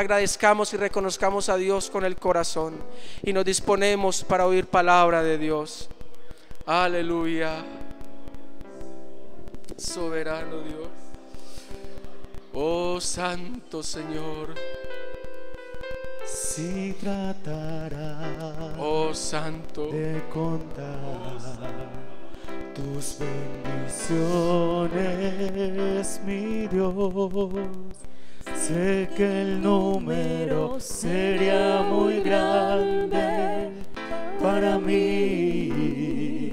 agradezcamos y reconozcamos a Dios con el corazón y nos disponemos para oír palabra de Dios. Aleluya. Soberano Dios. Oh Santo Señor. Si tratará Oh Santo. de contar tus bendiciones, mi Dios. Sé que el número sería muy grande para mí.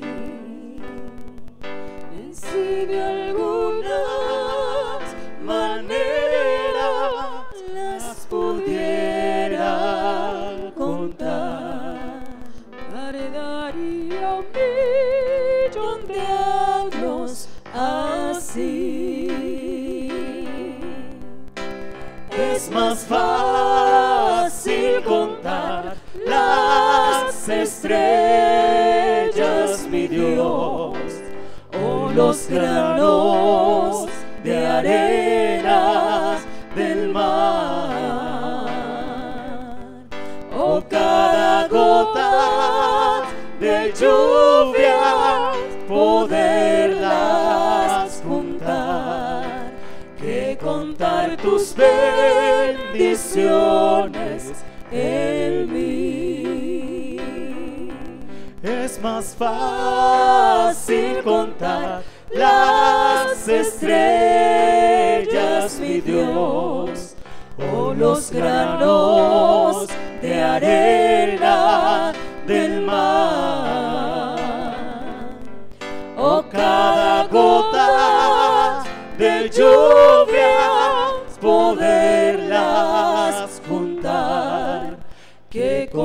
Más fácil contar las estrellas, mi Dios, o los granos de arena del mar, o cada gota de lluvia, poderlas juntar que contar tus bendiciones en mí. Es más fácil contar las estrellas, mi Dios, o los granos de arena del mar o cada gota de lluvia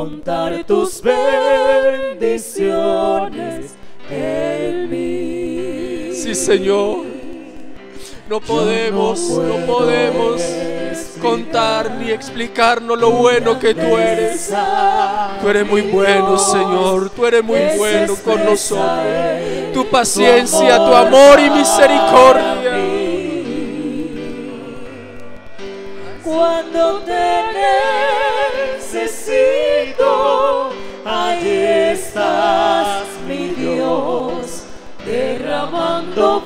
contar tus bendiciones en mí. Sí, Señor. No podemos, no podemos contar ni explicarnos lo bueno que tú eres. Tú eres muy bueno, Señor. Tú eres muy bueno con nosotros. Tu paciencia, tu amor y misericordia. Cuando te necesito, estás, mi Dios, derramando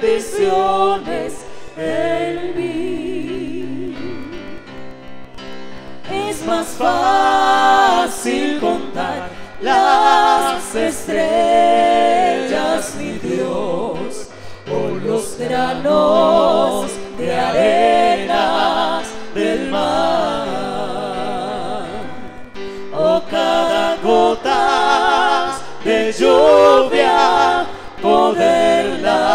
bendiciones en mí. Es más fácil contar las estrellas, de lluvia, poderlas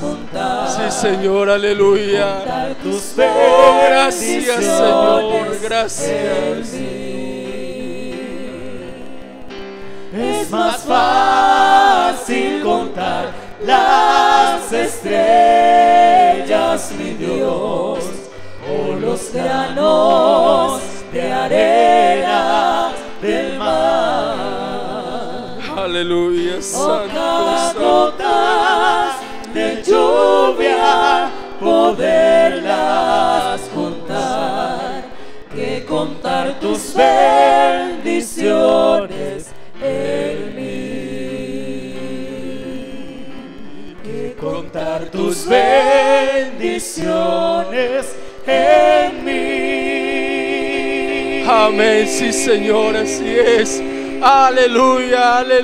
juntar. Sí, Señor, aleluya. Tus Oh, gracias, Señor. Gracias. Es más fácil contar las estrellas, mi Dios, o los granos Aleluya, Santo, Santo. de lluvia poderlas juntar que contar tus bendiciones en mí que contar tus bendiciones en mí Amén, sí, Señor, así es. Aleluya, aleluya.